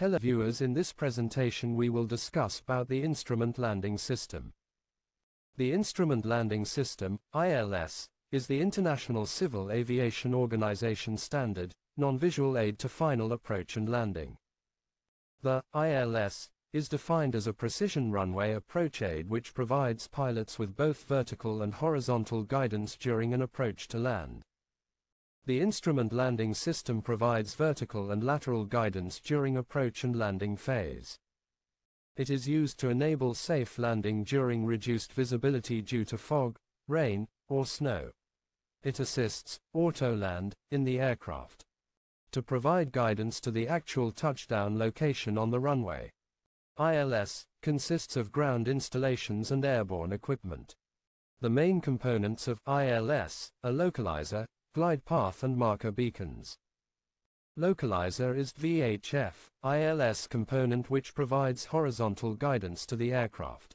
Hello viewers in this presentation we will discuss about the Instrument Landing System. The Instrument Landing System, ILS, is the International Civil Aviation Organization standard, non-visual aid to final approach and landing. The ILS is defined as a precision runway approach aid which provides pilots with both vertical and horizontal guidance during an approach to land. The instrument landing system provides vertical and lateral guidance during approach and landing phase. It is used to enable safe landing during reduced visibility due to fog, rain, or snow. It assists auto-land in the aircraft to provide guidance to the actual touchdown location on the runway. ILS consists of ground installations and airborne equipment. The main components of ILS are localizer, glide path and marker beacons. Localizer is VHF, ILS component which provides horizontal guidance to the aircraft.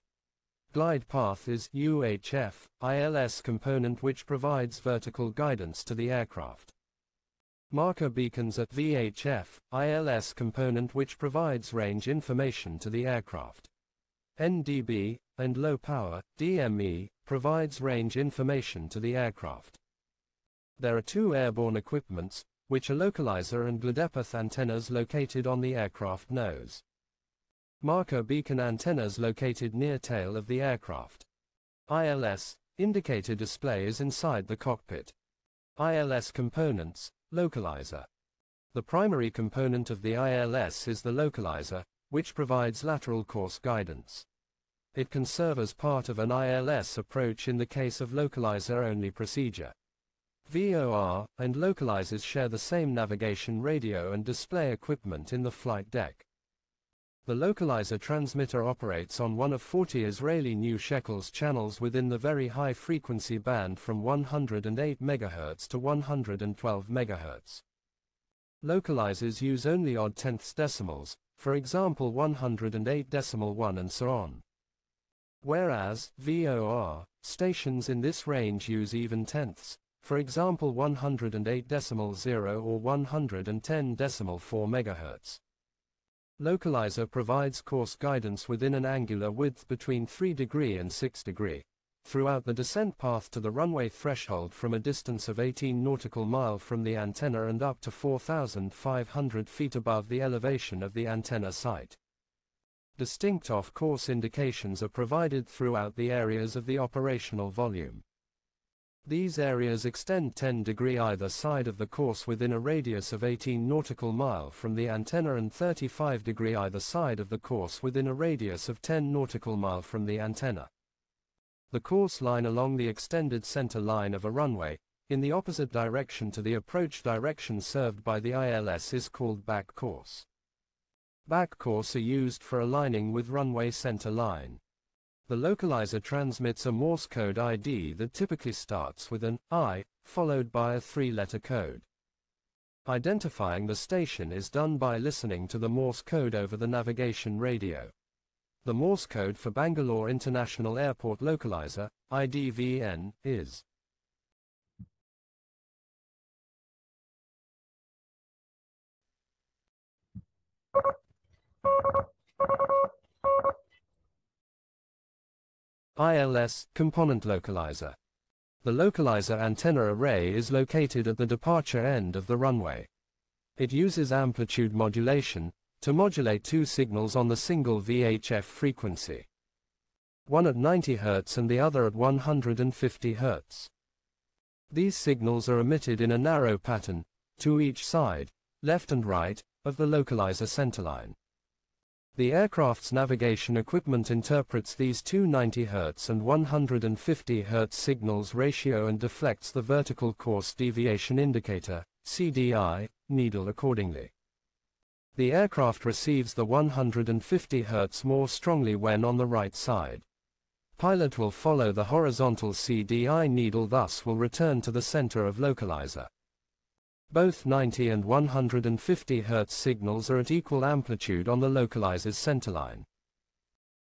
Glide path is UHF, ILS component which provides vertical guidance to the aircraft. Marker beacons at VHF, ILS component which provides range information to the aircraft. NDB, and low power, DME, provides range information to the aircraft. There are two airborne equipments, which are localizer and glidepath antennas located on the aircraft nose. Marker beacon antennas located near tail of the aircraft. ILS, indicator display is inside the cockpit. ILS components, localizer. The primary component of the ILS is the localizer, which provides lateral course guidance. It can serve as part of an ILS approach in the case of localizer-only procedure. VOR and localizers share the same navigation radio and display equipment in the flight deck. The localizer transmitter operates on one of 40 ILS channels within the very high frequency band from 108 MHz to 112 MHz. Localizers use only odd tenths decimals, for example 108 decimal 1 and so on. Whereas, VOR, stations in this range use even tenths, for example 108 decimal 0 or 110 decimal 4 MHz. Localizer provides course guidance within an angular width between 3 degree and 6 degree, throughout the descent path to the runway threshold from a distance of 18 nautical mile from the antenna and up to 4,500 feet above the elevation of the antenna site. Distinct off-course indications are provided throughout the areas of the operational volume. These areas extend 10 degree either side of the course within a radius of 18 nautical mile from the antenna and 35 degree either side of the course within a radius of 10 nautical mile from the antenna. The course line along the extended center line of a runway, in the opposite direction to the approach direction served by the ILS is called back course. Back course are used for aligning with runway center line. The localizer transmits a Morse code ID that typically starts with an I, followed by a three-letter code. Identifying the station is done by listening to the Morse code over the navigation radio. The Morse code for Bangalore International Airport Localizer, IDVN, is ILS component localizer. The localizer antenna array is located at the departure end of the runway. It uses amplitude modulation to modulate two signals on the single VHF frequency. One at 90 Hz and the other at 150 Hz. These signals are emitted in a narrow pattern, to each side, left and right, of the localizer centerline. The aircraft's navigation equipment interprets these two 90 Hz and 150 Hz signals ratio and deflects the vertical course deviation indicator, CDI, needle accordingly. The aircraft receives the 150 Hz more strongly when on the right side. Pilot will follow the horizontal CDI needle thus will return to the center of localizer. Both 90 and 150 Hz signals are at equal amplitude on the localizer's centerline.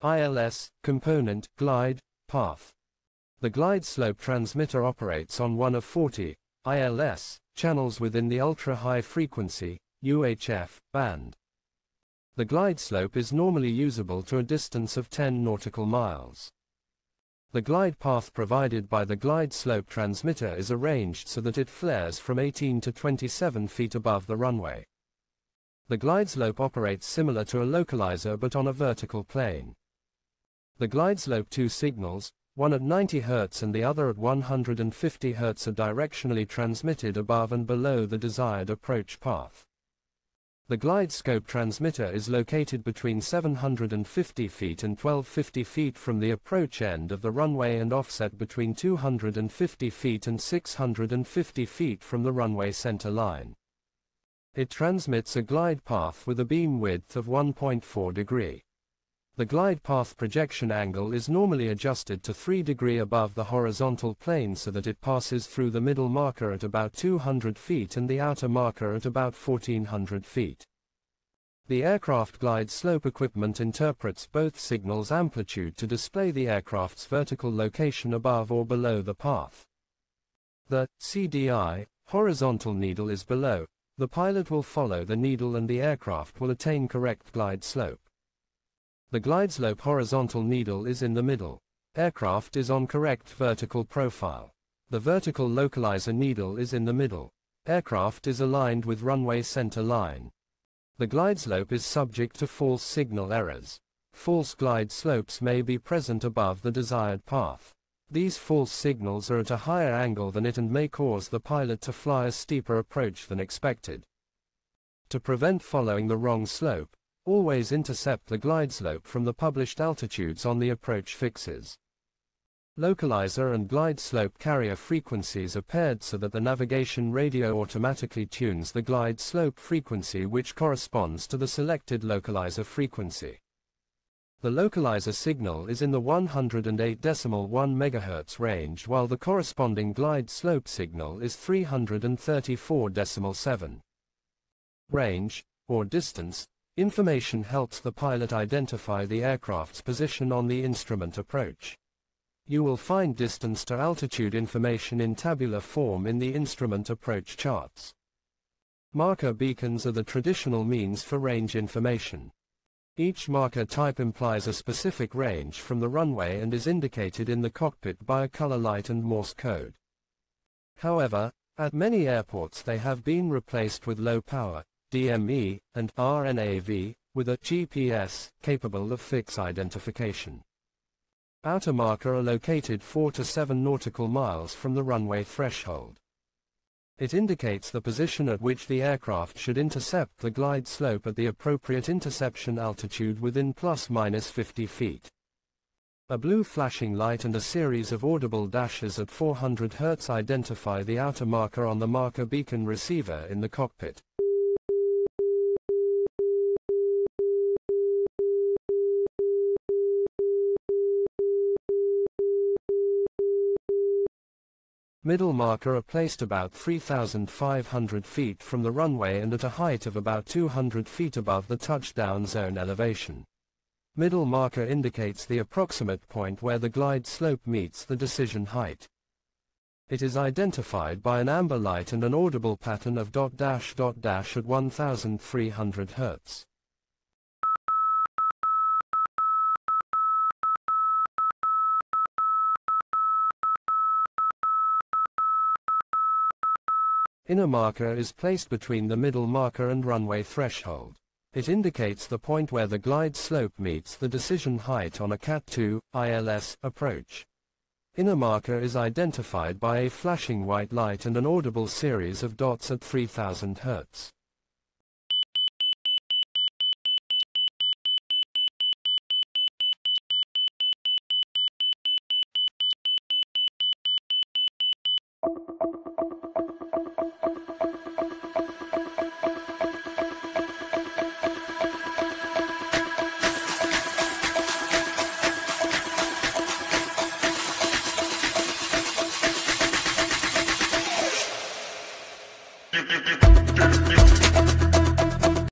ILS, component, glide, path. The glide slope transmitter operates on one of 40, ILS, channels within the ultra-high frequency, UHF, band. The glide slope is normally usable to a distance of 10 nautical miles. The glide path provided by the glide slope transmitter is arranged so that it flares from 18 to 27 feet above the runway. The glide slope operates similar to a localizer but on a vertical plane. The glide slope two signals, one at 90 Hz and the other at 150 Hz are directionally transmitted above and below the desired approach path. The glide slope transmitter is located between 750 feet and 1250 feet from the approach end of the runway and offset between 250 feet and 650 feet from the runway center line. It transmits a glide path with a beam width of 1.4 degree. The glide path projection angle is normally adjusted to 3 degree above the horizontal plane so that it passes through the middle marker at about 200 feet and the outer marker at about 1400 feet. The aircraft glide slope equipment interprets both signals amplitude to display the aircraft's vertical location above or below the path. The CDI horizontal needle is below, the pilot will follow the needle and the aircraft will attain correct glide slope. The glide slope horizontal needle is in the middle. Aircraft is on correct vertical profile. The vertical localizer needle is in the middle. Aircraft is aligned with runway center line. The glide slope is subject to false signal errors. False glide slopes may be present above the desired path. These false signals are at a higher angle than it and may cause the pilot to fly a steeper approach than expected. To prevent following the wrong slope, Always intercept the glide slope from the published altitudes on the approach fixes. Localizer and glide slope carrier frequencies are paired so that the navigation radio automatically tunes the glide slope frequency which corresponds to the selected localizer frequency. The localizer signal is in the 108.1 MHz range while the corresponding glide slope signal is 334.7. Range, or distance, Information helps the pilot identify the aircraft's position on the instrument approach. You will find distance to altitude information in tabular form in the instrument approach charts. Marker beacons are the traditional means for range information. Each marker type implies a specific range from the runway and is indicated in the cockpit by a color light and Morse code. However, at many airports they have been replaced with low power, DME, and RNAV, with a GPS capable of fix identification. Outer marker are located 4 to 7 nautical miles from the runway threshold. It indicates the position at which the aircraft should intercept the glide slope at the appropriate interception altitude within plus minus 50 feet. A blue flashing light and a series of audible dashes at 400 Hz identify the outer marker on the marker beacon receiver in the cockpit. Middle marker are placed about 3,500 feet from the runway and at a height of about 200 feet above the touchdown zone elevation. Middle marker indicates the approximate point where the glide slope meets the decision height. It is identified by an amber light and an audible pattern of dot dash dot dash at 1300 Hz. Inner marker is placed between the middle marker and runway threshold. It indicates the point where the glide slope meets the decision height on a CAT 2 ILS approach. Inner marker is identified by a flashing white light and an audible series of dots at 3000 Hz.